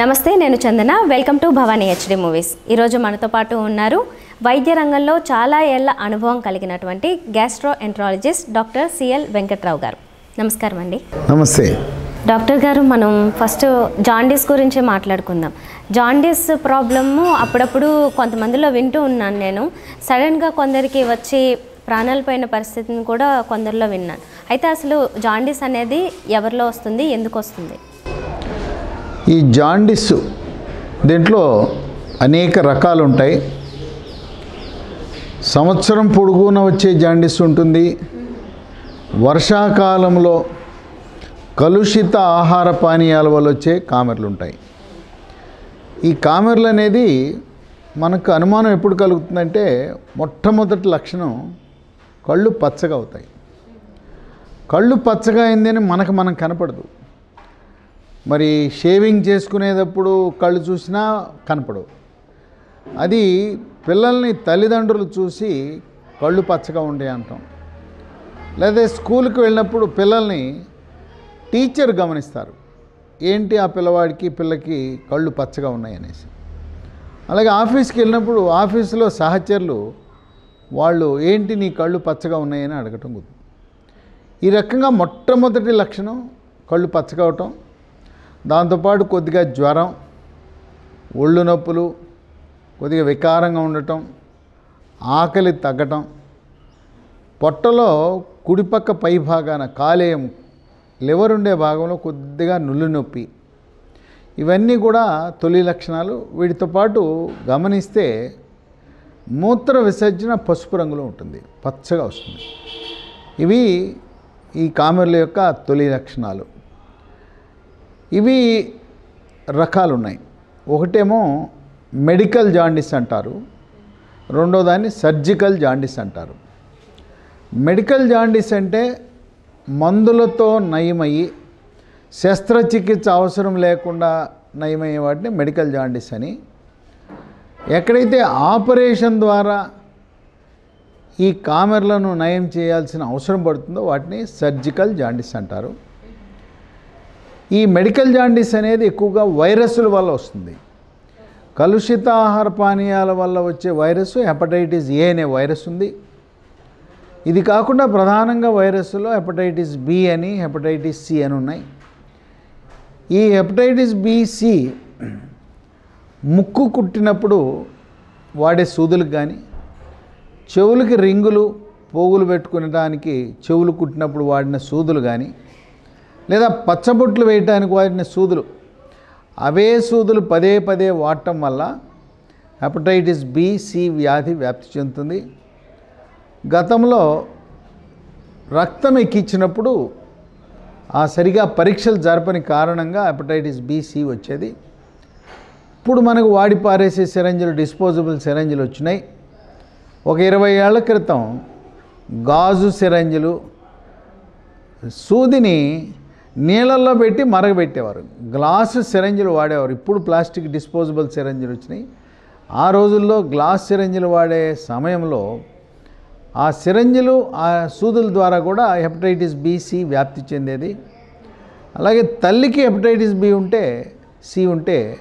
నమస్తే నేను Chandana. Welcome to Bhavani HD movies. ఈరోజు మనతో పాటు ఉన్నారు వైద్య రంగంలో చాలా ఏళ్ళ అనుభవం కలిగినటువంటి gastroenterologist doctor CL Venkatrao గారు. నమస్కారం అండి. నమస్తే. డాక్టర్ గారు మనం ఫస్ట్ జాండీస్ గురించి మాట్లాడుకుందాం. జాండీస్ ప్రాబ్లము అప్పుడప్పుడు కొంతమందిలో వింటూ ఉన్నాను నేను. సడన్గా కొందరికి వచ్చి ప్రాణాలు పోయిన పరిస్థితిని కూడా కొందరిలో విన్నాను. అయితే అసలు జాండీస్ అనేది ఎవరిలో వస్తుంది? ఎందుకు వస్తుంది? ఈ జాండిస్ దీంట్లో అనేక రకాలు ఉంటాయి సంవత్సరం పొడుగున వచ్చే జాండిస్ ఉంటుంది. వర్షాకాలంలో కలుషిత ఆహార పానీయాల వల్ల వచ్చే కామెర్లు ఉంటాయి ఈ కామెర్లు అనేది మనకు అనుమానం ఎప్పుడు కలుగుతుందంటే మొట్టమొదటి లక్షణం కళ్ళు పచ్చగా అవుతాయి. కళ్ళు పచ్చగా అయిందని మనకు మనం కనపడదు. మరి షేవింగ్ చేసుకునేటప్పుడు కళ్ళు చూసినా కనపడవు. అది పిల్లల్ని తల్లిదండ్రులు చూసి కళ్ళు పచ్చగా ఉండే అంటాం. లేదా స్కూల్కి వెళ్ళినప్పుడు పిల్లల్ని టీచర్ గమనిస్తారు. ఏంటి ఆ పిల్లవాడికి పిల్లకి కళ్ళు పచ్చగా ఉన్నాయి అనేసి. అలాగే ఆఫీస్కి వెళ్ళినప్పుడు ఆఫీసులో సహచరులు వాళ్ళు ఏంటి నీ కళ్ళు పచ్చగా ఉన్నాయని అడగటం గుర్తు ఈ రకంగా మొట్టమొదటి లక్షణం కళ్ళు పచ్చగా అవటం దాంతోపాటు కొద్దిగా జ్వరం ఒళ్ళు నొప్పులు కొద్దిగా వికారంగా ఉండటం ఆకలి తగ్గటం పొట్టలో కుడిపక్క పై భాగాన కాలేయం లివర్ ఉండే భాగంలో కొద్దిగా నుల్లు నొప్పి. ఇవన్నీ కూడా తొలి లక్షణాలు. వీటితో పాటు గమనిస్తే మూత్ర విసర్జన పసుపు రంగులో ఉంటుంది. పచ్చగా వస్తుంది. ఇవి ఈ కామెర్ల యొక్క తొలి లక్షణాలు. ఇవి రకాలు ఉన్నాయి ఒకటేమో మెడికల్ జాండిస్ అంటారు. రెండో దాన్ని సర్జికల్ జాండిస్ అంటారు. మెడికల్ జాండిస్ అంటే మందులతో నయమయ్యి శస్త్రచికిత్స అవసరం లేకుండా నయమయ్యే వాటిని మెడికల్ జాండిస్ అని. ఎక్కడైతే ఆపరేషన్ ద్వారా ఈ కామెర్లను నయం చేయాల్సిన అవసరం పడుతుందో వాటిని సర్జికల్ జాండిస్ అంటారు. ఈ మెడికల్ జాండీస్ అనేది ఎక్కువగా వైరస్ల వల్ల వస్తుంది. కలుషిత ఆహార పానీయాల వల్ల వచ్చే వైరస్ హెపటైటిస్ ఏ అనే వైరస్ ఉంది. ఇది కాకుండా ప్రధానంగా వైరస్లో హెపటైటిస్ బి అని హెపటైటిస్ సి అని ఉన్నాయి. ఈ హెపటైటిస్ బిసి ముక్కు కుట్టినప్పుడు వాడే సూదులకు కానీ చెవులకి రింగులు పోగులు పెట్టుకునడానికి చెవులు కుట్టినప్పుడు వాడిన సూదులు కానీ లేదా పచ్చబొట్లు వేయటానికి వాడిన సూదులు. అవే సూదులు పదే పదే వాడటం వల్ల హెపటైటిస్ బి సి వ్యాధి వ్యాప్తి చెందుతుంది. గతంలో రక్తం ఎక్కించినప్పుడు ఆ సరిగా పరీక్షలు జరపని కారణంగా హెపటైటిస్ బిసి వచ్చేది. ఇప్పుడు మనకు వాడి పారేసే సిరంజులు డిస్పోజబుల్ సిరంజులు వచ్చినాయి. ఒక ఇరవై ఏళ్ళ క్రితం గాజు సిరంజులు సూదిని నీళ్ళల్లో పెట్టి మరగబెట్టేవారు. గ్లాసు సిరంజిలు వాడేవారు. ఇప్పుడు ప్లాస్టిక్ డిస్పోజబుల్ సిరంజిలు వచ్చినాయి. ఆ రోజుల్లో గ్లాస్ సిరంజిలు వాడే సమయంలో ఆ సిరంజిలు ఆ సూదుల ద్వారా కూడా హెపటైటిస్ బి సి వ్యాప్తి చెందేది. అలాగే తల్లికి హెపటైటిస్ బి ఉంటే సి ఉంటే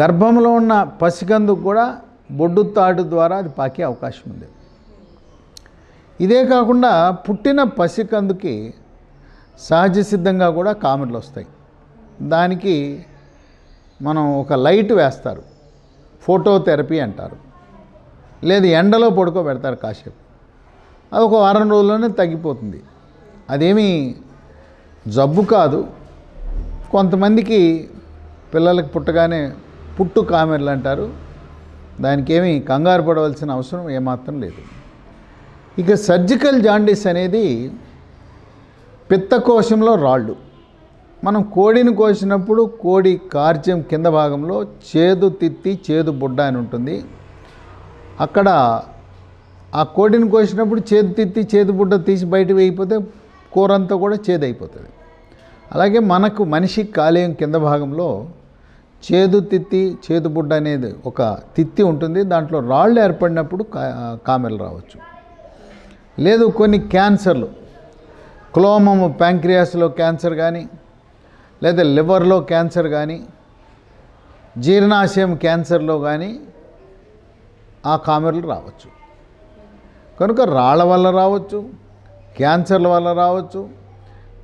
గర్భంలో ఉన్న పసికందుకు కూడా బొడ్డు తాటు ద్వారా అది పాకే అవకాశం ఉంది. ఇదే కాకుండా పుట్టిన పసికందుకి సహజ సిద్ధంగా కూడా కామెడ్లు వస్తాయి. దానికి మనం ఒక లైట్ వేస్తారు. ఫోటోథెరపీ అంటారు. లేదు ఎండలో పడుకోబెడతారు కాసేపు. అది ఒక వారం రోజుల్లోనే తగ్గిపోతుంది. అదేమీ జబ్బు కాదు. కొంతమందికి పిల్లలకి పుట్టగానే పుట్టు కామెర్లు అంటారు. దానికి ఏమి కంగారు పడవలసిన అవసరం ఏమాత్రం లేదు. ఇక సర్జికల్ జాండీస్ అనేది పిత్తకోశంలో రాళ్ళు. మనం కోడిని కోసినప్పుడు కోడి కార్జ్యం కింద భాగంలో చేదు తిత్తి చేదు బుడ్డ అని ఉంటుంది. అక్కడ ఆ కోడిని కోసినప్పుడు చేదు తిత్తి చేదు బుడ్డ తీసి బయట వేయిపోతే కూర అంతా కూడా చేదు అయిపోతుంది అలాగే మనకు మనిషి కాలేయం కింద భాగంలో చేదు తిత్తి చేదు బుడ్డ అనేది ఒక తిత్తి ఉంటుంది. దాంట్లో రాళ్ళు ఏర్పడినప్పుడు కా కామెలు రావచ్చు. లేదు కొన్ని క్యాన్సర్లు. క్లోమము ప్యాంక్రియాస్లో క్యాన్సర్ కానీ లేదా లివర్లో క్యాన్సర్ కానీ జీర్ణాశయం క్యాన్సర్లో కానీ ఆ కామెర్లు రావచ్చు. కనుక రాళ్ళ వల్ల రావచ్చు క్యాన్సర్ల వల్ల రావచ్చు.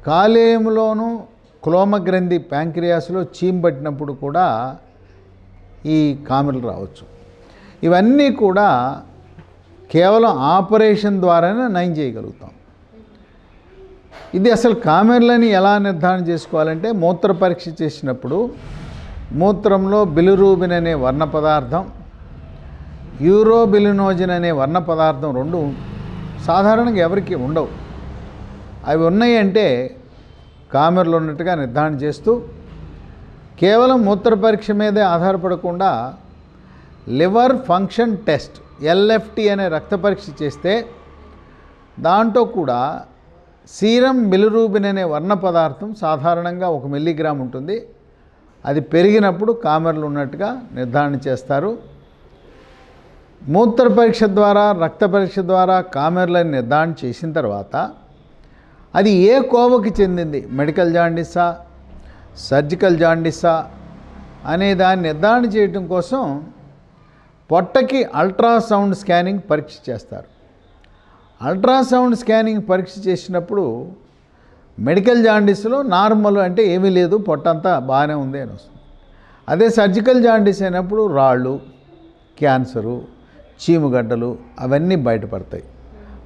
కాలేయంలోనూ క్లోమగ్రంథి ప్యాంక్రియాస్లో చీమ్ పట్టినప్పుడు కూడా ఈ కామెర్లు రావచ్చు. ఇవన్నీ కూడా కేవలం ఆపరేషన్ ద్వారానే నయం చేయగలుగుతాం. ఇది అసలు కామెర్లని ఎలా నిర్ధారణ చేసుకోవాలంటే మూత్ర పరీక్ష చేసినప్పుడు మూత్రంలో బిలురూబిన్ అనే వర్ణ పదార్థం యూరోబిలినోజిన్ అనే వర్ణ పదార్థం రెండు సాధారణంగా ఎవరికి ఉండవు. అవి ఉన్నాయి అంటే కామెర్లు ఉన్నట్టుగా నిర్ధారణ చేస్తూ కేవలం మూత్ర పరీక్ష మీదే ఆధారపడకుండా లివర్ ఫంక్షన్ టెస్ట్ ఎల్ఎఫ్టి అనే రక్త పరీక్ష చేస్తే దాంట్లో కూడా సీరం బిలురూబిన్ అనే వర్ణ పదార్థం సాధారణంగా ఒక మిల్లీగ్రామ్ ఉంటుంది. అది పెరిగినప్పుడు కామెర్లు ఉన్నట్టుగా నిర్ధారణ చేస్తారు. మూత్ర పరీక్ష ద్వారా రక్త పరీక్ష ద్వారా కామెర్లను నిర్ధారణ చేసిన తర్వాత అది ఏ కోవకి చెందింది? మెడికల్ జాండిసా? సర్జికల్ జాండిసా? అనే దాన్ని నిర్ధారణ చేయటం కోసం పొట్టకి అల్ట్రాసౌండ్ స్కానింగ్ పరీక్ష చేస్తారు. అల్ట్రాసౌండ్ స్కానింగ్ పరీక్ష చేసినప్పుడు మెడికల్ జాండీస్లో నార్మల్ అంటే ఏమీ లేదు పొట్టంతా బాగానే ఉంది అని వస్తుంది. అదే సర్జికల్ జాండీస్ అయినప్పుడు రాళ్ళు క్యాన్సరు చీముగడ్డలు అవన్నీ బయటపడతాయి.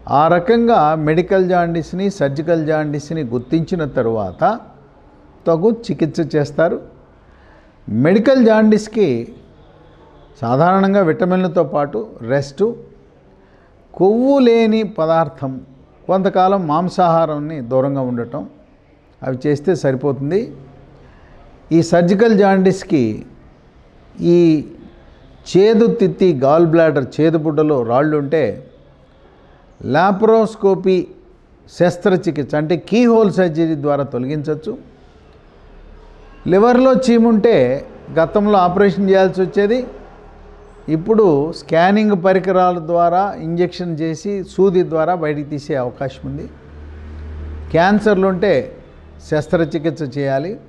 ఆ రకంగా మెడికల్ జాండీస్ని సర్జికల్ జాండీస్ని గుర్తించిన తరువాత తగు చికిత్స చేస్తారు. మెడికల్ జాండీస్కి సాధారణంగా విటమిన్లతో పాటు రెస్టు కొవ్వు లేని పదార్థం కొంతకాలం మాంసాహారాన్ని దూరంగా ఉండటం అవి చేస్తే సరిపోతుంది. ఈ సర్జికల్ జాండీస్కి ఈ చేదు తిత్తి గాల్ బ్లాడర్ చేదు బుడ్డలో రాళ్ళు ఉంటే లాప్రోస్కోపీ శస్త్రచికిత్స అంటే కీ హోల్ సర్జరీ ద్వారా తొలగించవచ్చు. లివర్లో చీముంటే గతంలో ఆపరేషన్ చేయాల్సి వచ్చేది. ఇప్పుడు స్కానింగ్ పరికరాల ద్వారా ఇంజెక్షన్ చేసి సూది ద్వారా బయటికి తీసే అవకాశం ఉంది. క్యాన్సర్లు ఉంటే శస్త్రచికిత్స చేయాలి.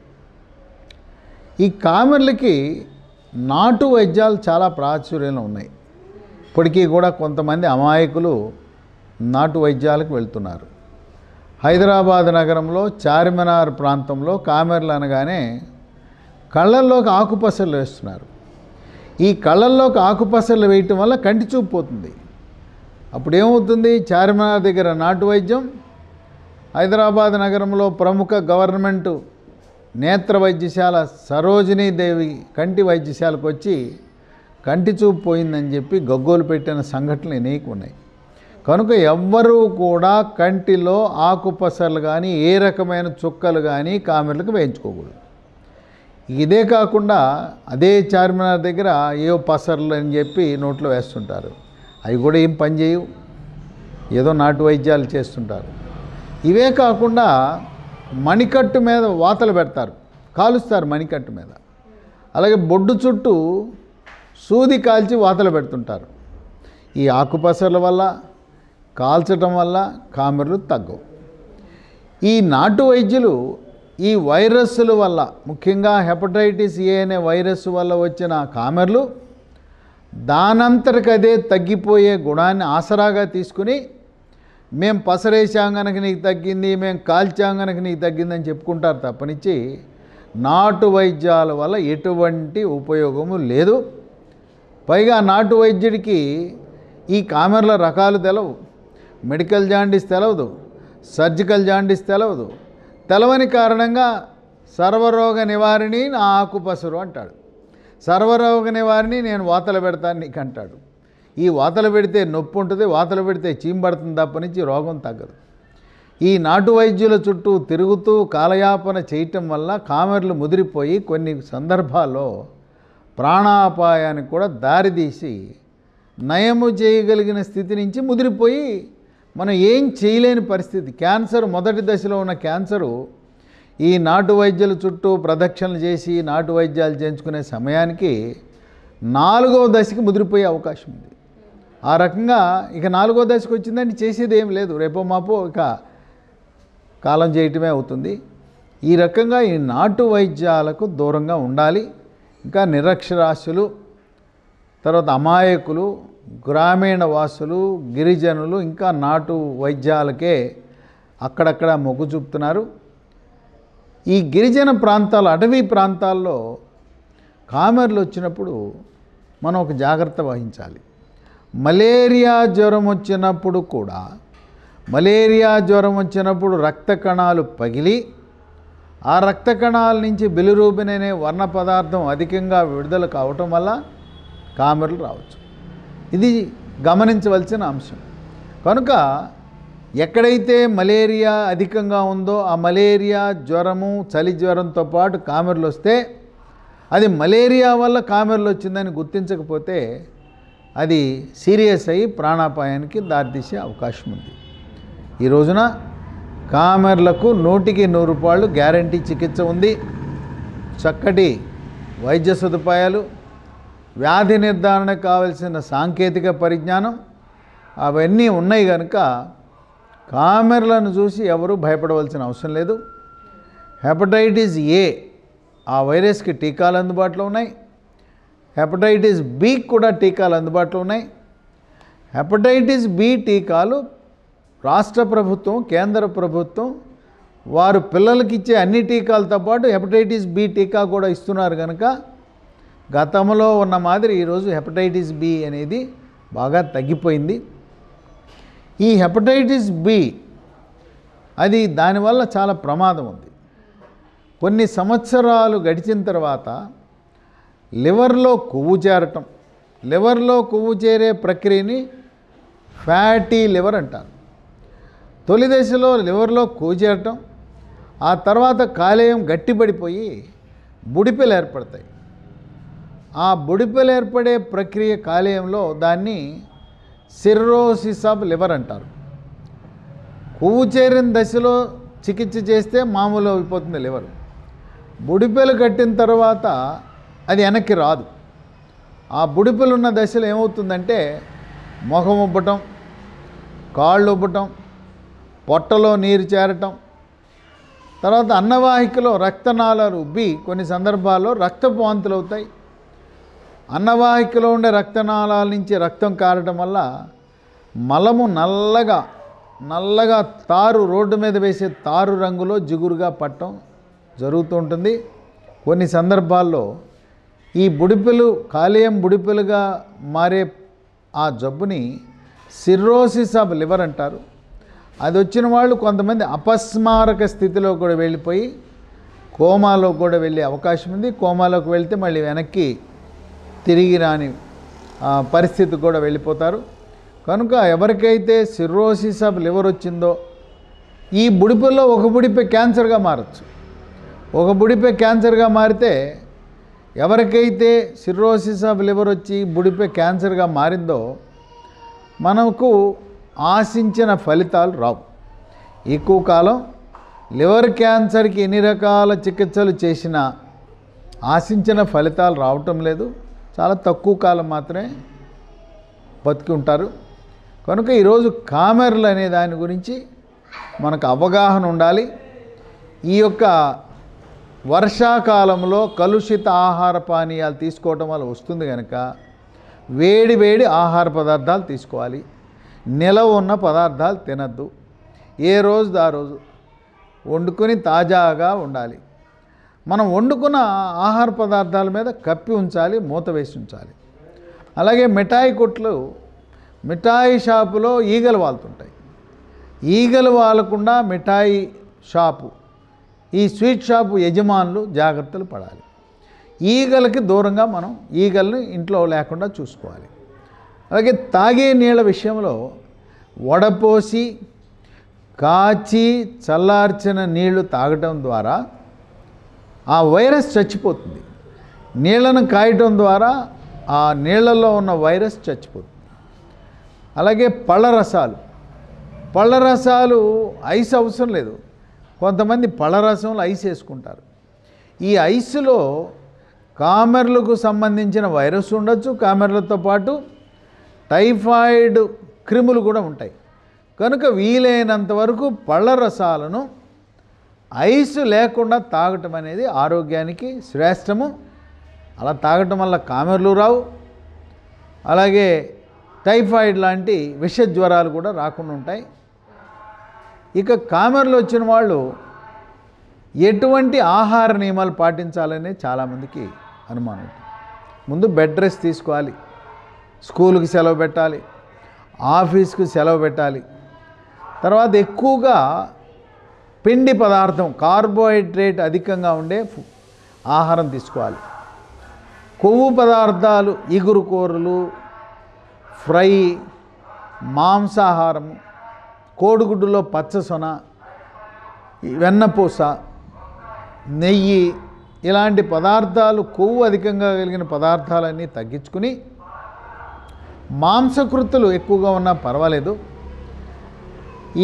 ఈ కామెర్లకి నాటు వైద్యాలు చాలా ప్రాచుర్యంలో ఉన్నాయి. ఇప్పటికీ కూడా కొంతమంది అమాయకులు నాటు వైద్యాలకు వెళ్తున్నారు. హైదరాబాద్ నగరంలో చార్మినార్ ప్రాంతంలో కామెర్లు అనగానే కళ్ళల్లోకి ఆకుపసలు వేస్తున్నారు. ఈ కళ్ళల్లోకి ఆకుపసర్లు వేయటం వల్ల కంటి చూపు పోతుంది. అప్పుడు ఏమవుతుంది చార్మినార్ దగ్గర నాటు వైద్యం హైదరాబాద్ నగరంలో ప్రముఖ గవర్నమెంటు నేత్ర వైద్యశాల సరోజినీ దేవి కంటి వైద్యశాలకు వచ్చి కంటి చూపు పోయిందని చెప్పి గగ్గోలు పెట్టిన సంఘటనలు అనేక ఉన్నాయి. కనుక ఎవ్వరూ కూడా కంటిలో ఆకుపసలు కానీ ఏ రకమైన చుక్కలు కానీ కామెర్లకు వేయించుకోకూడదు. ఇదే కాకుండా అదే చార్మినార్ దగ్గర ఏవో పసర్లు అని చెప్పి నోట్లో వేస్తుంటారు. అవి కూడా ఏం పని చేయవు. ఏదో నాటు వైద్యాలు చేస్తుంటారు. ఇవే కాకుండా మణికట్టు మీద వాతలు పెడతారు. కాలుస్తారు మణికట్టు మీద. అలాగే బొడ్డు చుట్టూ సూది కాల్చి వాతలు పెడుతుంటారు. ఈ ఆకుపసర్ల వల్ల కాల్చడం వల్ల కామెర్లు తగ్గవు. ఈ నాటు వైద్యులు ఈ వైరస్ల వల్ల ముఖ్యంగా హెపటైటిస్ ఏ అనే వైరస్ వల్ల వచ్చిన కామెర్లు దానంతటికదే తగ్గిపోయే గుణాన్ని ఆసరాగా తీసుకుని మేము పసరేసాం కనుక నీకు తగ్గింది మేము కాల్చాం కనుక నీకు తగ్గిందని చెప్పుకుంటారు తప్పనిచ్చి నాటు వైద్యాల వల్ల ఎటువంటి ఉపయోగము లేదు. పైగా నాటు వైద్యుడికి ఈ కామెర్ల రకాలు తెలవు. మెడికల్ జాండీస్ తెలవదు. సర్జికల్ జాండీస్ తెలవదు. తెలవని కారణంగా సర్వరోగ నివారిణి నా ఆకుపసరు అంటాడు. సర్వరోగ నివారిణి నేను వాతలు పెడతాను నీకు అంటాడు ఈ వాతలు పెడితే నొప్పి ఉంటుంది వాతలు పెడితే చీంబడుతుంది తప్ప నుంచి రోగం తగ్గదు. ఈ నాటు వైద్యుల చుట్టూ తిరుగుతూ కాలయాపన చేయటం వల్ల కామెర్లు ముదిరిపోయి కొన్ని సందర్భాల్లో ప్రాణాపాయానికి కూడా దారితీసి నయము చేయగలిగిన స్థితి నుంచి ముదిరిపోయి మనం ఏం చేయలేని పరిస్థితి. క్యాన్సర్ మొదటి దశలో ఉన్న క్యాన్సరు ఈ నాటు వైద్యుల చుట్టూ ప్రదక్షిణలు చేసి నాటు వైద్యాలు చేయించుకునే సమయానికి నాలుగో దశకి ముదిరిపోయే అవకాశం ఉంది. ఆ రకంగా ఇక నాలుగో దశకు వచ్చిందంటే చేసేది ఏం లేదు. రేపో మాపో ఇక కాలం చేయటమే అవుతుంది. ఈ రకంగా ఈ నాటు వైద్యాలకు దూరంగా ఉండాలి. ఇంకా నిరక్షరాస్యులు తర్వాత అమాయకులు గ్రామీణ వాసులు గిరిజనులు ఇంకా నాటు వైద్యాలకే అక్కడక్కడ మొగ్గు చూపుతున్నారు. ఈ గిరిజన ప్రాంతాలు అటవీ ప్రాంతాల్లో కామెర్లు వచ్చినప్పుడు మనం ఒక జాగ్రత్త వహించాలి. మలేరియా జ్వరం వచ్చినప్పుడు కూడా మలేరియా జ్వరం వచ్చినప్పుడు రక్త కణాలు పగిలి ఆ రక్త కణాల నుంచి బిలిరూబిన్ అనే వర్ణ పదార్థం అధికంగా విడుదల కావటం వల్ల కామెర్లు రావచ్చు. ఇది గమనించవలసిన అంశం. కనుక ఎక్కడైతే మలేరియా అధికంగా ఉందో ఆ మలేరియా జ్వరము చలి జ్వరంతో పాటు కామెర్లు వస్తే అది మలేరియా వల్ల కామెర్లు వచ్చిందని గుర్తించకపోతే అది సీరియస్ అయ్యి ప్రాణాపాయానికి దారితీసే అవకాశం ఉంది ఈ రోజున కామెర్లకు నూటికి నూరు రూపాయలు గ్యారంటీ చికిత్స ఉంది. చక్కటి వైద్య సదుపాయాలు వ్యాధి నిర్ధారణ కావలసిన సాంకేతిక పరిజ్ఞానం అవన్నీ ఉన్నాయి కనుక కామెర్లను చూసి ఎవరు భయపడవలసిన అవసరం లేదు. హెపటైటిస్ ఏ ఆ వైరస్కి టీకాలు అందుబాటులో ఉన్నాయి. హెపటైటిస్ బి కూడా టీకాలు అందుబాటులో ఉన్నాయి. హెపటైటిస్ బి టీకాలు రాష్ట్ర ప్రభుత్వం కేంద్ర ప్రభుత్వం వారు పిల్లలకి ఇచ్చే అన్ని టీకాలతో పాటు హెపటైటిస్ బి టీకా కూడా ఇస్తున్నారు కనుక గతంలో ఉన్న మాదిరి ఈరోజు హెపటైటిస్ బి అనేది బాగా తగ్గిపోయింది. ఈ హెపటైటిస్ బి అది దానివల్ల చాలా ప్రమాదం ఉంది. కొన్ని సంవత్సరాలు గడిచిన తర్వాత లివర్లో కొవ్వు చేరటం లివర్లో కొవ్వు చేరే ప్రక్రియని ఫ్యాటీ లివర్ అంటారు. తొలి దశలో లివర్లో కొవ్వు చేరటం ఆ తర్వాత కాలేయం గట్టిపడిపోయి బుడిపెలు ఏర్పడతాయి. ఆ బుడిపెలు ఏర్పడే ప్రక్రియ కాలేయంలో దాన్ని సిర్రోసిస్ ఆఫ్ లివర్ అంటారు. కొవ్వు చేరిన దశలో చికిత్స చేస్తే మామూలు అయిపోతుంది లివర్. బుడిపెలు కట్టిన తర్వాత అది వెనక్కి రాదు. ఆ బుడిపెలు ఉన్న దశలో ఏమవుతుందంటే ముఖం ఉబ్బటం కాళ్ళు ఉబ్బటం పొట్టలో నీరు చేరటం తర్వాత అన్నవాహికలో రక్తనాళాలు ఉబ్బి కొన్ని సందర్భాల్లో రక్తపు వాంతులు అవుతాయి అన్నవాహికలో ఉండే రక్తనాళాల నుంచి రక్తం కారటం వల్ల మలము నల్లగా నల్లగా తారు రోడ్డు మీద వేసే తారు రంగులో జిగురుగా పట్టడం జరుగుతూ ఉంటుంది. కొన్ని సందర్భాల్లో ఈ బుడిపెలు కాలేయం బుడిపెలుగా మారే ఆ జబ్బుని సిర్రోసిస్ ఆఫ్ లివర్ అంటారు. అది వచ్చిన వాళ్ళు కొంతమంది అపస్మారక స్థితిలో కూడా వెళ్ళిపోయి కోమాలో కూడా వెళ్ళే అవకాశం ఉంది. కోమాలోకి వెళ్తే మళ్ళీ వెనక్కి తిరిగి రాని ఆ, పరిస్థితి కూడా వెళ్ళిపోతారు. కనుక ఎవరికైతే సిర్రోసిస్ ఆఫ్ లివర్ వచ్చిందో ఈ బుడిపెలో ఒక బుడిపె క్యాన్సర్గా మారచ్చు. ఒక బుడిపె క్యాన్సర్గా మారితే ఎవరికైతే సిర్రోసిస్ ఆఫ్ లివర్ వచ్చి బుడిపె క్యాన్సర్గా మారిందో మనకు ఆశించిన ఫలితాలు రావు. ఎక్కువ కాలం లివర్ క్యాన్సర్కి ఎన్ని రకాల చికిత్సలు చేసినా ఆశించిన ఫలితాలు రావటం లేదు. చాలా తక్కువ కాలం మాత్రమే బతికి ఉంటారు. కనుక ఈరోజు కామెర్లు అనే దాని గురించి మనకు అవగాహన ఉండాలి. ఈ యొక్క వర్షాకాలంలో కలుషిత ఆహార పానీయాలు తీసుకోవటం వల్ల వస్తుంది కనుక వేడి వేడి ఆహార పదార్థాలు తీసుకోవాలి. నిలవ ఉన్న పదార్థాలు తినద్దు. ఏ రోజు ఆ రోజు? వండుకొని తాజాగా ఉండాలి. మనం వండుకున్న ఆహార పదార్థాల మీద కప్పి ఉంచాలి మూత వేసి ఉంచాలి. అలాగే మిఠాయి కొట్లు మిఠాయి షాపులో ఈగలు వాళ్తుంటాయి. ఈగలు వాలకుండా మిఠాయి షాపు ఈ స్వీట్ షాపు యజమానులు జాగ్రత్తలు పడాలి. ఈగలకి దూరంగా మనం ఈగల్ని ఇంట్లో లేకుండా చూసుకోవాలి. అలాగే తాగే నీళ్ళ విషయంలో వడపోసి కాచి చల్లార్చిన నీళ్ళు తాగటం ద్వారా ఆ వైరస్ చచ్చిపోతుంది. నీళ్ళను కాయటం ద్వారా ఆ నీళ్ళలో ఉన్న వైరస్ చచ్చిపోతుంది. అలాగే పళ్ళ రసాలు. పళ్ళ రసాలు ఐస్ అవసరం లేదు. కొంతమంది పళ్ళ రసంలో ఐస్ వేసుకుంటారు. ఈ ఐస్లో కామెర్లకు సంబంధించిన వైరస్ ఉండొచ్చు. కామెర్లతో పాటు టైఫాయిడ్ క్రిములు కూడా ఉంటాయి. కనుక వీలైనంత వరకు పళ్ళ రసాలను ఐస్ లేకుండా తాగటం అనేది ఆరోగ్యానికి శ్రేష్టము. అలా తాగటం వల్ల కామెర్లు రావు. అలాగే టైఫాయిడ్ లాంటి విష జ్వరాలు కూడా రాకుండా ఉంటాయి. ఇక కామెర్లు వచ్చిన వాళ్ళు ఎటువంటి ఆహార నియమాలు పాటించాలనే చాలామందికి అనుమానం ఉంటుంది. ముందు బెడ్ రెస్ట్ తీసుకోవాలి. స్కూల్కి సెలవు పెట్టాలి. ఆఫీస్కి సెలవు పెట్టాలి. తర్వాత ఎక్కువగా పిండి పదార్థం కార్బోహైడ్రేట్ అధికంగా ఉండే ఆహారం తీసుకోవాలి. కొవ్వు పదార్థాలు ఇగురు కూరలు ఫ్రై మాంసాహారము కోడిగుడ్డులో పచ్చసొన వెన్నపూస నెయ్యి ఇలాంటి పదార్థాలు కొవ్వు అధికంగా కలిగిన పదార్థాలన్నీ తగ్గించుకుని మాంసకృతులు ఎక్కువగా ఉన్నా పర్వాలేదు.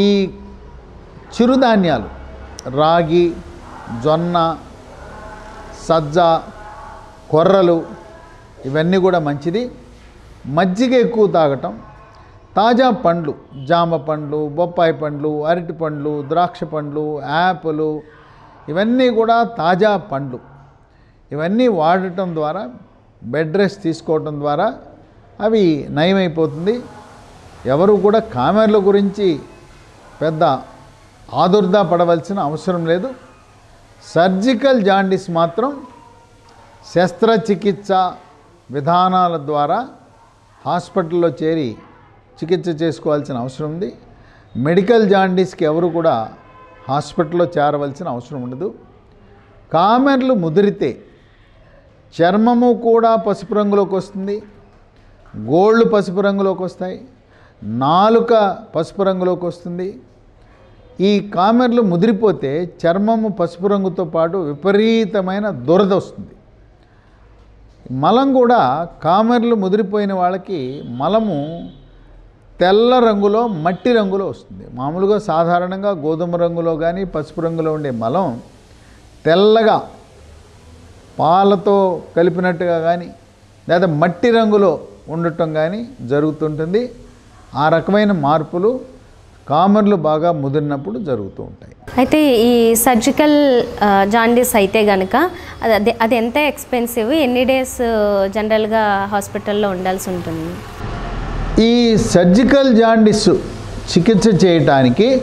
ఈ చిరుధాన్యాలు. రాగి జొన్న సజ్జ కొర్రలు ఇవన్నీ కూడా మంచిది. మజ్జిగ ఎక్కువ తాగటం. తాజా పండ్లు జామ పండ్లు బొప్పాయి పండ్లు అరటి పండ్లు ద్రాక్ష పండ్లు యాపిల్ ఇవన్నీ కూడా తాజా పండ్లు. ఇవన్నీ వాడటం ద్వారా బెడ్ రెస్ట్ తీసుకోవటం ద్వారా అవి నయమైపోతుంది. ఎవరు కూడా కామెర్ల గురించి పెద్ద ఆదుర్దా పడవలసిన అవసరం లేదు. సర్జికల్ జాండీస్ మాత్రం శస్త్రచికిత్స విధానాల ద్వారా హాస్పిటల్లో చేరి చికిత్స చేసుకోవాల్సిన అవసరం ఉంది. మెడికల్ జాండీస్కి ఎవరు కూడా హాస్పిటల్లో చేరవలసిన అవసరం ఉండదు. కామెర్లు ముదిరితే చర్మము కూడా పసుపు రంగులోకి వస్తుంది. గోళ్ళు పసుపు రంగులోకి వస్తాయి. నాలుక పసుపు రంగులోకి వస్తుంది. ఈ కామెర్లు ముదిరిపోతే చర్మము పసుపు రంగుతో పాటు విపరీతమైన దురద వస్తుంది. మలం కూడా కామెర్లు ముదిరిపోయిన వాళ్ళకి మలము తెల్ల రంగులో మట్టి రంగులో వస్తుంది. మామూలుగా సాధారణంగా గోధుమ రంగులో కానీ పసుపు రంగులో ఉండే మలం తెల్లగా పాలతో కలిపినట్టుగా కానీ లేదా మట్టి రంగులో ఉండటం కానీ జరుగుతుంటుంది. ఆ రకమైన మార్పులు కామర్లు బాగా ముదిరినప్పుడు జరుగుతూ ఉంటాయి. అయితే ఈ సర్జికల్ జాండీస్ అయితే కనుక అది అది- ఎంత ఎక్స్పెన్సివ్? ఎన్ని డేస్ జనరల్గా హాస్పిటల్లో ఉండాల్సి ఉంటుంది? ఈ సర్జికల్ జాండిస్ చికిత్స చేయటానికి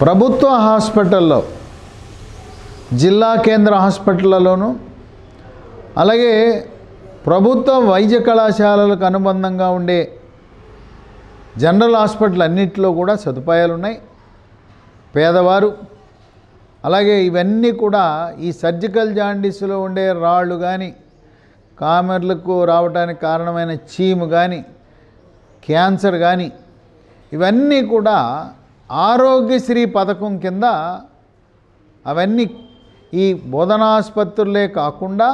ప్రభుత్వ హాస్పిటల్లో జిల్లా కేంద్ర హాస్పిటళ్ళలోనూ అలాగే ప్రభుత్వ వైద్య కళాశాలలకు అనుబంధంగా ఉండే జనరల్ హాస్పిటల్ అన్నింటిలో కూడా సదుపాయాలు ఉన్నాయి పేదవారు అలాగే ఇవన్నీ కూడా ఈ సర్జికల్ జాండీస్లో ఉండే రాళ్ళు కానీ కామెర్లకు రావడానికి కారణమైన చీము కానీ క్యాన్సర్ కానీ ఇవన్నీ కూడా ఆరోగ్యశ్రీ పథకం కింద అవన్నీ ఈ బోధనాసుపత్రులే కాకుండా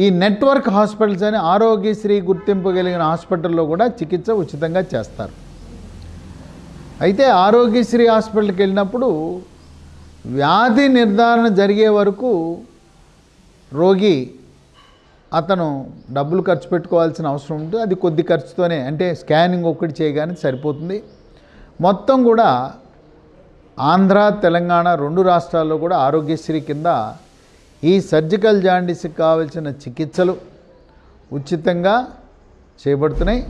ఈ నెట్వర్క్ హాస్పిటల్స్ అని ఆరోగ్యశ్రీ గుర్తింపు కలిగిన హాస్పిటల్లో కూడా చికిత్స ఉచితంగా చేస్తారు. అయితే ఆరోగ్యశ్రీ హాస్పిటల్కి వెళ్ళినప్పుడు వ్యాధి నిర్ధారణ జరిగే వరకు రోగి అతను డబ్బులు ఖర్చు పెట్టుకోవాల్సిన అవసరం ఉంటుంది అది కొద్ది ఖర్చుతోనే అంటే స్కానింగ్ ఒక్కటి చేయగానే సరిపోతుంది. మొత్తం కూడా ఆంధ్ర తెలంగాణ రెండు రాష్ట్రాల్లో కూడా ఆరోగ్యశ్రీ కింద ఈ సర్జికల్ జాండీస్కి కావాల్సిన చికిత్సలు ఉచితంగా చేయబడుతున్నాయి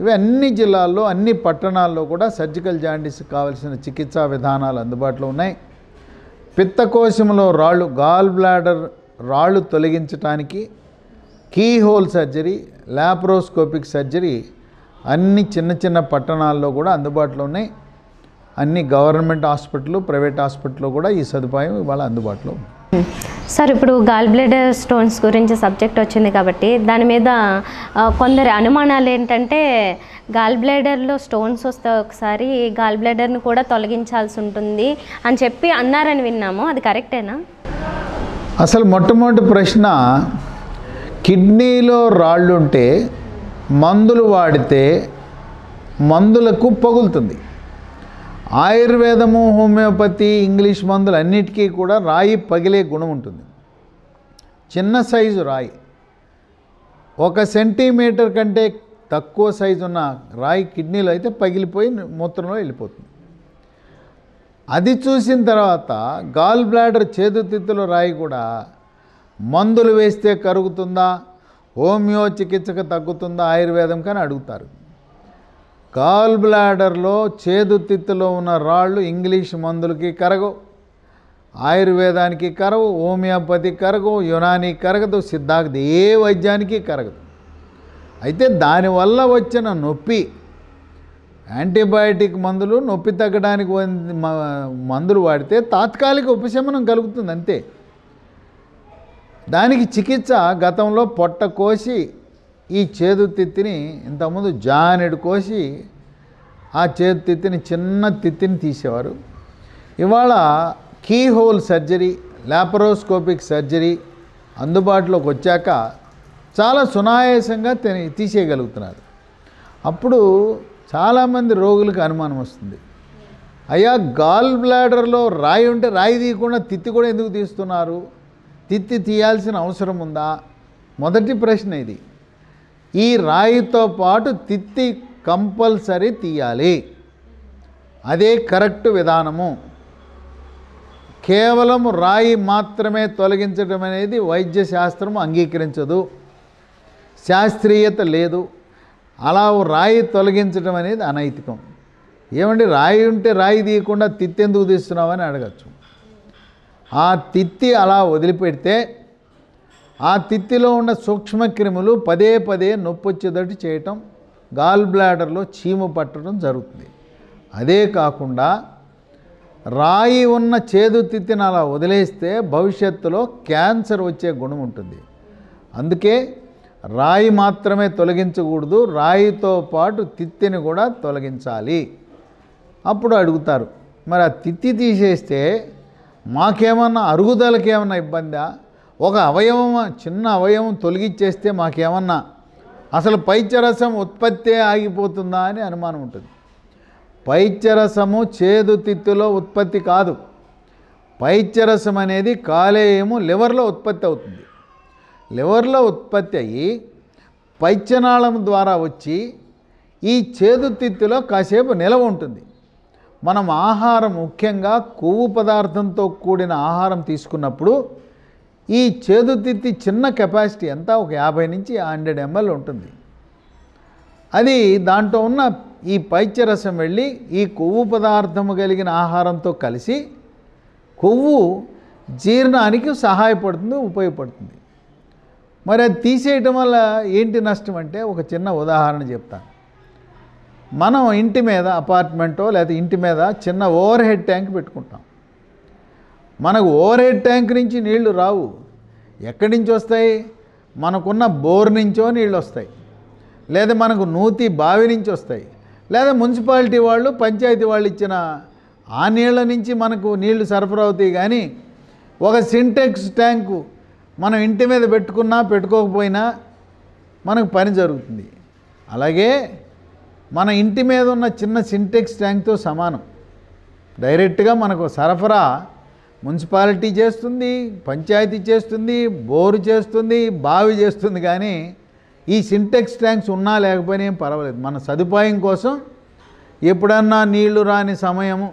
ఇవి అన్ని జిల్లాల్లో అన్ని పట్టణాల్లో కూడా సర్జికల్ జాండీస్కి కావాల్సిన చికిత్సా విధానాలు అందుబాటులో ఉన్నాయి. పిత్తకోశంలో రాళ్ళు గాల్ బ్లాడర్ రాళ్ళు తొలగించడానికి keyhole surgery laparoscopic surgery అన్ని చిన్న చిన్న పట్టణాల్లో కూడా అందుబాటులో ఉన్నాయి. అన్ని గవర్నమెంట్ హాస్పిటల్ ప్రైవేట్ హాస్పిటల్లో కూడా ఈ సదుపాయం ఇవాళ అందుబాటులో ఉంది. సార్ ఇప్పుడు గాల్ బ్లేడర్ స్టోన్స్ గురించి సబ్జెక్ట్ వచ్చింది కాబట్టి దాని మీద కొందరి అనుమానాలు ఏంటంటే గాల్ బ్లేడర్లో స్టోన్స్ వస్తే ఒకసారి గాల్ బ్లేడర్ని కూడా తొలగించాల్సి ఉంటుంది అని చెప్పి అన్నారని విన్నాము. అది కరెక్టేనా? అసలు మొట్టమొదటి ప్రశ్న కిడ్నీలో రాళ్ళుంటే మందులు వాడితే మందులకు పగులుతుంది. ఆయుర్వేదము హోమియోపతి ఇంగ్లీష్ మందులు అన్నిటికీ కూడా రాయి పగిలే గుణం ఉంటుంది. చిన్న సైజు రాయి. ఒక సెంటీమీటర్ కంటే తక్కువ సైజు ఉన్న రాయి కిడ్నీలో అయితే పగిలిపోయి మూత్రంలో వెళ్ళిపోతుంది. అది చూసిన తర్వాత గాల్ బ్లాడర్ చేతుతిత్తుల రాయి కూడా మందులు వేస్తే కరుగుతుందా? హోమియో చికిత్సకు తగ్గుతుందా? ఆయుర్వేదం కానీ అడుగుతారు. కాల్ బ్లాడర్లో చేదుతిత్తులో ఉన్న రాళ్ళు ఇంగ్లీష్ మందులకి కరగవు. ఆయుర్వేదానికి కరవు హోమియోపతి కరగవు యునాని కరగదు సిద్ధార్థ ఏ వైద్యానికి కరగదు. అయితే దానివల్ల వచ్చిన నొప్పి యాంటీబయాటిక్ మందులు నొప్పి తగ్గడానికి మ- మందులు వాడితే తాత్కాలిక ఉపశమనం కలుగుతుంది అంతే. దానికి చికిత్స గతంలో పొట్ట కోసి ఈ చేదు తిత్తిని ఇంతకుముందు జానెడు కోసి ఆ చేదు తిత్తిని చిన్న తిత్తిని తీసేవారు. ఇవాళ keyhole surgery laparoscopic surgery అందుబాటులోకి వచ్చాక చాలా సునాయాసంగా తిని- తీసేయగలుగుతున్నారు. అప్పుడు చాలామంది రోగులకు అనుమానం వస్తుంది. అయ్యా గాల్ బ్లాడర్లో రాయి ఉంటే రాయి తీయకుండా తిత్తి కూడా ఎందుకు తీస్తున్నారు? తిత్తి తీయాల్సిన అవసరం ఉందా? మొదటి ప్రశ్న ఇది. ఈ రాయితో పాటు తిత్తి కంపల్సరీ తీయాలి. అదే కరెక్ట్ విధానము. కేవలం రాయి మాత్రమే తొలగించడం అనేది వైద్య శాస్త్రం అంగీకరించదు. శాస్త్రీయత లేదు. అలా ఓ రాయి తొలగించడం అనేది అనైతికం. ఏమండి? రాయి ఉంటే రాయి తీయకుండా తిత్తి ఎందుకు తీస్తున్నామని అడగచ్చు. ఆ తిత్తి అలా వదిలిపెడితే ఆ తిత్తిలో ఉన్న సూక్ష్మక్రిములు పదే పదే నొప్పొచ్చేదటి చేయటం గాల్ బ్లాడర్లో చీము పట్టడం జరుగుతుంది. అదే కాకుండా రాయి ఉన్న చేదు తిత్తిని అలా వదిలేస్తే భవిష్యత్తులో క్యాన్సర్ వచ్చే గుణం ఉంటుంది. అందుకే రాయి మాత్రమే తొలగించకూడదు రాయితో పాటు తిత్తిని కూడా తొలగించాలి. అప్పుడు అడుగుతారు మరి ఆ తిత్తి తీసేస్తే మాకేమన్నా అరుగుదలకేమన్నా ఇబ్బందా? ఒక అవయవం చిన్న అవయవం తొలగిచ్చేస్తే మాకేమన్నా అసలు పైచరసం ఉత్పత్తే ఆగిపోతుందా అని అనుమానం ఉంటుంది. పైత్యరసము చేదు తిత్తులో ఉత్పత్తి కాదు. పైత్యరసం అనేది కాలేయము లివర్లో ఉత్పత్తి అవుతుంది. లివర్లో ఉత్పత్తి అయ్యి పైత్యనాళం ద్వారా వచ్చి ఈ చేదు తిత్తిలో కాసేపు నిలవ ఉంటుంది. మనం ఆహారం ముఖ్యంగా కొవ్వు పదార్థంతో కూడిన ఆహారం తీసుకున్నప్పుడు ఈ చేదు తిత్తి చిన్న కెపాసిటీ ఎంత? ఒక యాభై నుంచి హండ్రెడ్ ఎంఎల్ ఉంటుంది. అది దాంట్లో ఉన్న ఈ పైత్యరసం వెళ్ళి ఈ కొవ్వు పదార్థము కలిగిన ఆహారంతో కలిసి కొవ్వు జీర్ణానికి సహాయపడుతుంది ఉపయోగపడుతుంది. మరి అది తీసేయటం వల్ల ఏంటి నష్టం అంటే ఒక చిన్న ఉదాహరణ చెప్తాను మనం ఇంటి మీద అపార్ట్మెంటో లేకపోతే ఇంటి మీద చిన్న ఓవర్ హెడ్ ట్యాంక్ పెట్టుకుంటాం. మనకు ఓవర్ హెడ్ ట్యాంక్ నుంచి నీళ్ళు రావు. ఎక్కడి నుంచి వస్తాయి? మనకున్న బోర్ నుంచో నీళ్ళు వస్తాయి. లేదా మనకు నూతి బావి నుంచి వస్తాయి. లేదా మున్సిపాలిటీ వాళ్ళు పంచాయతీ వాళ్ళు ఇచ్చిన ఆ నీళ్ళ నుంచి మనకు నీళ్ళు సరఫరా అవుతాయి కానీ ఒక సింటెక్స్ ట్యాంకు మనం ఇంటి మీద పెట్టుకున్నా పెట్టుకోకపోయినా మనకు పని జరుగుతుంది. అలాగే మన ఇంటి మీద ఉన్న చిన్న సింటెక్స్ ట్యాంక్తో సమానం. డైరెక్ట్గా మనకు సరఫరా మున్సిపాలిటీ చేస్తుంది పంచాయతీ చేస్తుంది బోరు చేస్తుంది బావి చేస్తుంది కానీ ఈ సింటెక్స్ ట్యాంక్స్ ఉన్నా లేకపోయినా ఏం పర్వాలేదు. మన సదుపాయం కోసం ఎప్పుడన్నా నీళ్ళు రాని సమయము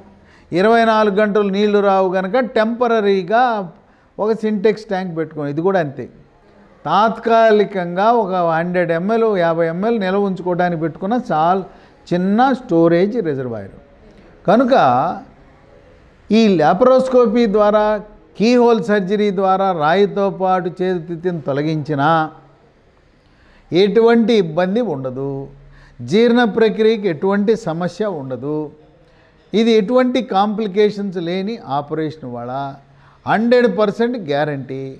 ఇరవై నాలుగు గంటలు నీళ్ళు రావు కనుక టెంపరీగా ఒక సింటెక్స్ ట్యాంక్ పెట్టుకోండి ఇది కూడా అంతే. తాత్కాలికంగా ఒక హండ్రెడ్ ఎంఎల్ యాభై ఎంఎల్ నిల్వ ఉంచుకోవడానికి పెట్టుకున్న చాలా చిన్న స్టోరేజ్ రిజర్వాయర్. కనుక ఈ ల్యాప్రోస్కోపీ ద్వారా కీహోల్ సర్జరీ ద్వారా రాయితో పాటు చేతిని తొలగించిన ఎటువంటి ఇబ్బంది ఉండదు. జీర్ణ ప్రక్రియకి ఎటువంటి సమస్య ఉండదు. ఇది ఎటువంటి కాంప్లికేషన్స్ లేని ఆపరేషన్ వాళ్ళ. Hundred percent guarantee.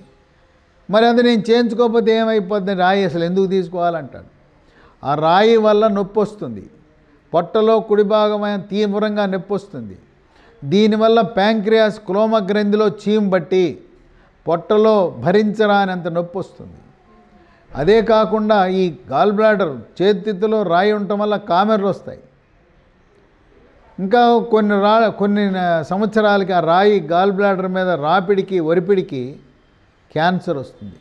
మరి అది నేను చేయించుకోకపోతే ఏమైపోద్ది? రాయి అసలు ఎందుకు తీసుకోవాలంటాడు. ఆ రాయి వల్ల నొప్పి వస్తుంది పొట్టలో కుడి భాగమైన తీవ్రంగా నొప్పి వస్తుంది దీనివల్ల ప్యాంక్రియాస్ క్లోమ గ్రంథిలో చీమ్ బట్టి పొట్టలో భరించరానంత నొప్పి వస్తుంది. అదే కాకుండా ఈ గాల్ బ్లాడర్ చేతిలో రాయి ఉండటం వల్ల కామెర్లు వస్తాయి. ఇంకా కొన్ని రా కొన్ని సంవత్సరాలకి ఆ రాయి గాల్ బ్లాడర్ మీద రాపిడికి ఒరిపిడికి క్యాన్సర్ వస్తుంది.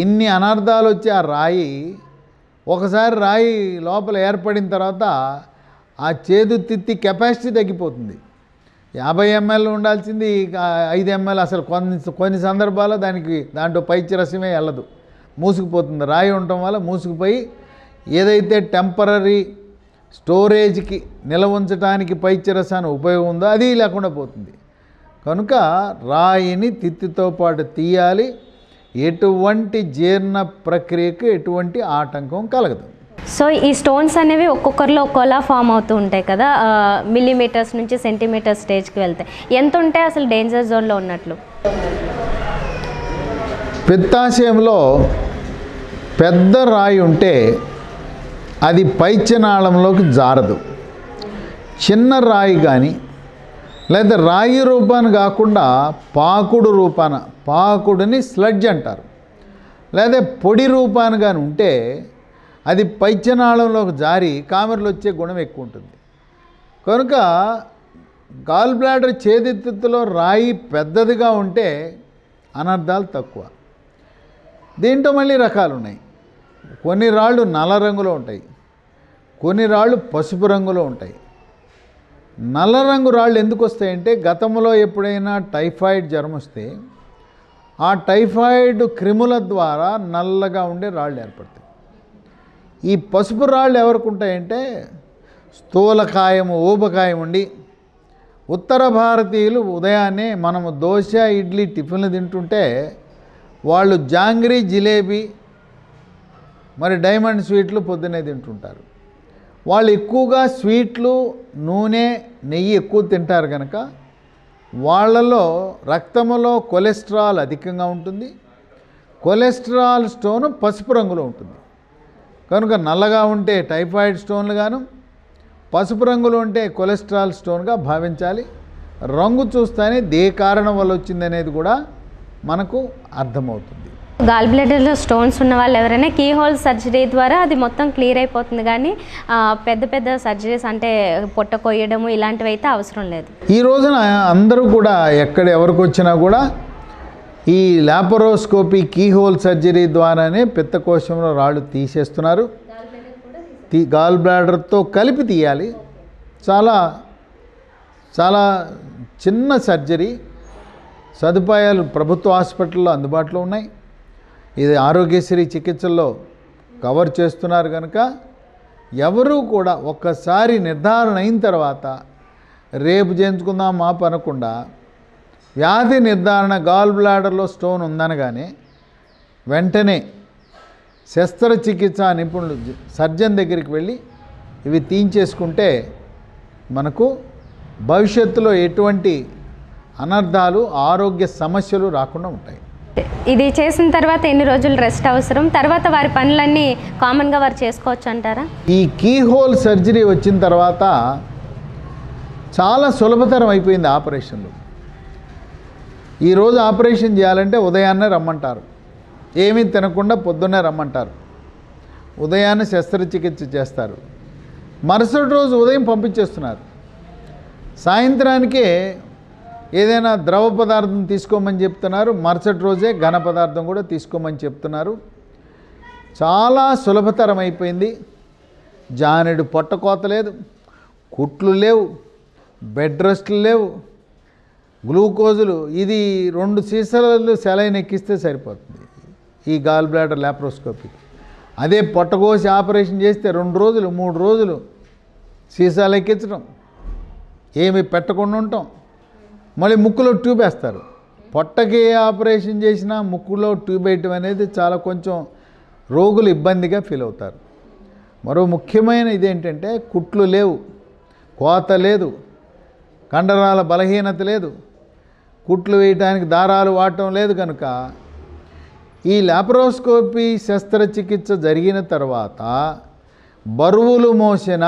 ఇన్ని అనర్థాలు వచ్చి ఆ రాయి ఒకసారి రాయి లోపల ఏర్పడిన తర్వాత ఆ చేదు తిత్తి కెపాసిటీ తగ్గిపోతుంది. యాభై ఎంఎల్ ఉండాల్సింది ఐదు ఎంఎల్ అసలు కొన్ని కొన్ని సందర్భాల్లో దానికి దాంట్లో పైచిరసమే వెళ్ళదు. మూసుకుపోతుంది. రాయి ఉండటం వల్ల మూసుకుపోయి ఏదైతే టెంపరీ స్టోరేజ్కి నిల్వ ఉంచడానికి పైచిరసాన్ని ఉపయోగం ఉందో అది లేకుండా పోతుంది. కనుక రాయిని తిత్తితో పాటు తీయాలి. ఎటువంటి జీర్ణ ప్రక్రియకు ఎటువంటి ఆటంకం కలగదు. సో ఈ స్టోన్స్ అనేవి ఒక్కొక్కరిలో ఒక్కోలా ఫామ్ అవుతూ ఉంటాయి కదా. మిల్లీమీటర్స్ నుంచి సెంటీమీటర్ స్టేజ్కి వెళ్తాయి. ఎంత ఉంటే అసలు డేంజర్ జోన్లో ఉన్నట్లు? పిత్తాశయంలో పెద్ద రాయి ఉంటే అది పైత్యనాళంలోకి జారదు. చిన్న రాయి కానీ లేదా రాయి రూపాన్ని కాకుండా పాకుడు రూపాన పాకుడిని స్లడ్జ్ అంటారు. లేదా పొడి రూపాన్ని కానీ ఉంటే అది పైత్యనాళంలోకి జారి కామెరలు వచ్చే గుణం ఎక్కువ ఉంటుంది. కనుక గాల్ బ్లాడర్ చేతిలో రాయి పెద్దదిగా ఉంటే అనర్థాలు తక్కువ. దీంట్లో మళ్ళీ రకాలు ఉన్నాయి. కొన్ని రాళ్ళు నల్ల రంగులో ఉంటాయి. కొన్ని రాళ్ళు పసుపు రంగులో ఉంటాయి. నల్ల రంగు రాళ్ళు ఎందుకు వస్తాయంటే గతంలో ఎప్పుడైనా టైఫాయిడ్ జ్వరం వస్తే ఆ టైఫాయిడ్ క్రిముల ద్వారా నల్లగా ఉండే రాళ్ళు ఏర్పడతాయి. ఈ పసుపు రాళ్ళు ఎవరికి ఉంటాయంటే స్థూలకాయము ఊబకాయం ఉండి ఉత్తర భారతీయులు ఉదయాన్నే మనము దోశ ఇడ్లీ టిఫిన్లు తింటుంటే వాళ్ళు జాంగ్రీ జిలేబీ మరి డైమండ్ స్వీట్లు పొద్దునే తింటుంటారు. వాళ్ళు ఎక్కువగా స్వీట్లు నూనె నెయ్యి ఎక్కువ తింటారు కనుక వాళ్ళలో రక్తములో కొలెస్ట్రాల్ అధికంగా ఉంటుంది. కొలెస్ట్రాల్ స్టోను పసుపు రంగులో ఉంటుంది. కనుక నల్లగా ఉంటే టైఫాయిడ్ స్టోన్లు గాను పసుపు రంగులో ఉంటే కొలెస్ట్రాల్ స్టోన్గా భావించాలి. రంగు చూస్తేనే దే కారణం వల్ల వచ్చిందనేది కూడా మనకు అర్థమవుతుంది. గాల్ బ్లడర్లో స్టోన్స్ ఉన్న వాళ్ళు ఎవరైనా కీ హోల్ సర్జరీ ద్వారా అది మొత్తం క్లియర్ అయిపోతుంది కానీ పెద్ద పెద్ద సర్జరీస్ అంటే పొట్ట కొయ్యడము ఇలాంటివి అయితే అవసరం లేదు. ఈ రోజున అందరూ కూడా ఎక్కడ ఎవరికి వచ్చినా కూడా ఈ లాపరోస్కోపీ కీహోల్ సర్జరీ ద్వారానే పిత్తకోశంలో రాళ్ళు తీసేస్తున్నారు. తీ గాల్ బ్లాడర్తో కలిపి తీయాలి. చాలా చాలా చిన్న సర్జరీ సదుపాయాలు ప్రభుత్వ హాస్పిటల్లో అందుబాటులో ఉన్నాయి. ఇది ఆరోగ్యశ్రీ చికిత్సల్లో కవర్ చేస్తున్నారు కనుక ఎవరూ కూడా ఒక్కసారి నిర్ధారణ అయిన తర్వాత రేపు చేయించుకుందాం మాపు అనకుండా వ్యాధి నిర్ధారణ గాల్ బ్లాడర్లో స్టోన్ ఉందనగానే వెంటనే శస్త్రచికిత్స నిపుణులు సర్జన్ దగ్గరికి వెళ్ళి ఇవి తీయించేసుకుంటే మనకు భవిష్యత్తులో ఎటువంటి అనర్థాలు ఆరోగ్య సమస్యలు రాకుండా ఉంటాయి. ఇది చేసిన తర్వాత ఎన్ని రోజులు రెస్ట్ అవసరం? తర్వాత వారి పనులన్నీ కామన్గా వారు చేసుకోవచ్చు అంటారా? ఈ కీహోల్ సర్జరీ వచ్చిన తర్వాత చాలా సులభతరం అయిపోయింది ఆపరేషన్లు. ఈరోజు ఆపరేషన్ చేయాలంటే ఉదయాన్నే రమ్మంటారు. ఏమీ తినకుండా పొద్దున్నే రమ్మంటారు. ఉదయాన్నే శస్త్రచికిత్స చేస్తారు. మరుసటి రోజు ఉదయం పంపించేస్తున్నారు. సాయంత్రానికే ఏదైనా ద్రవ పదార్థం తీసుకోమని చెప్తున్నారు. మరుసటి రోజే ఘన పదార్థం కూడా తీసుకోమని చెప్తున్నారు. చాలా సులభతరం అయిపోయింది. జానెడు పొట్టకోత లేదు. కుట్లు లేవు. బెడ్ రెస్ట్లు లేవు. గ్లూకోజులు ఇది రెండు సీసాలలో సెలైన్ ఎక్కిస్తే సరిపోతుంది. ఈ గాల్ బ్లాడర్ ల్యాప్రోస్కోపీ అదే పొట్టకోసి ఆపరేషన్ చేస్తే రెండు రోజులు మూడు రోజులు సీసాలు ఎక్కించడం. ఏమి పెట్టకుండా ఉంటాం. మళ్ళీ ముక్కులో ట్యూబ్ వేస్తారు. పొట్టకి ఆపరేషన్ చేసినా ముక్కులో ట్యూబ్ వేయటం అనేది చాలా కొంచెం రోగులు ఇబ్బందిగా ఫీల్ అవుతారు. మరో ముఖ్యమైన ఇదేంటంటే కుట్లు లేవు. కోత లేదు. కండరాల బలహీనత లేదు. కుట్లు వేయటానికి దారాలు వాడటం లేదు కనుక ఈ లాప్రోస్కోపీ శస్త్రచికిత్స జరిగిన తర్వాత బరువులు మోసిన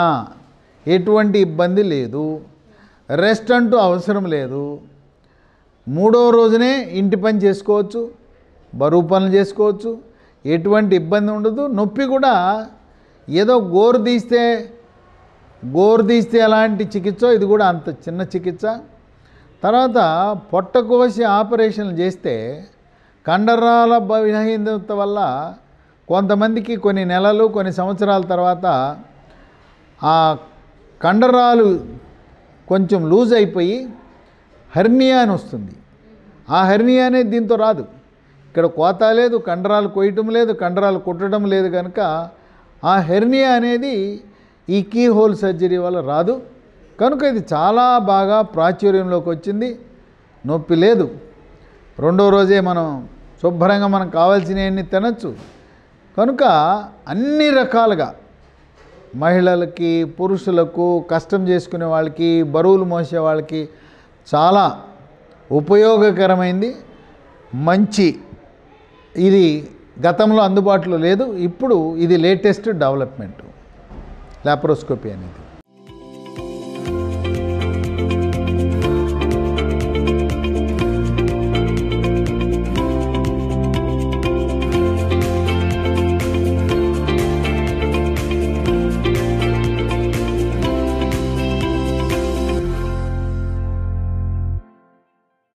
ఎటువంటి ఇబ్బంది లేదు రెస్ట్ అంటూ అవసరం లేదు. మూడో రోజునే ఇంటి పని చేసుకోవచ్చు బరువు పనులు చేసుకోవచ్చు ఎటువంటి ఇబ్బంది ఉండదు. నొప్పి కూడా ఏదో గోరు తీస్తే గోరు తీస్తే ఎలాంటి చికిత్స? ఇది కూడా అంత చిన్న చికిత్స. తర్వాత పొట్ట కోసి ఆపరేషన్లు చేస్తే కండరాల బలహీనత వల్ల కొంతమందికి కొన్ని నెలలు కొన్ని సంవత్సరాల తర్వాత ఆ కండరాలు కొంచెం లూజ్ అయిపోయి హెర్నియా అని వస్తుంది. ఆ హెర్నియా అనేది దీంతో రాదు. ఇక్కడ కోత లేదు కండరాలు కొయ్యటం లేదు కండరాలు కుట్టడం లేదు కనుక ఆ హెర్నియా అనేది ఈ కీ హోల్ సర్జరీ వల్ల రాదు. కనుక ఇది చాలా బాగా ప్రాచుర్యంలోకి వచ్చింది. నొప్పి లేదు. రెండో రోజే మనం శుభ్రంగా మనకు కావాల్సినవన్నీ తినచ్చు. కనుక అన్ని రకాలుగా మహిళలకి పురుషులకు కష్టం చేసుకునే వాళ్ళకి బరువులు మోసే వాళ్ళకి చాలా ఉపయోగకరమైంది. మంచి ఇది గతంలో అందుబాటులో లేదు. ఇప్పుడు ఇది లేటెస్ట్ డెవలప్మెంట్. లాప్రోస్కోపీ అనేది.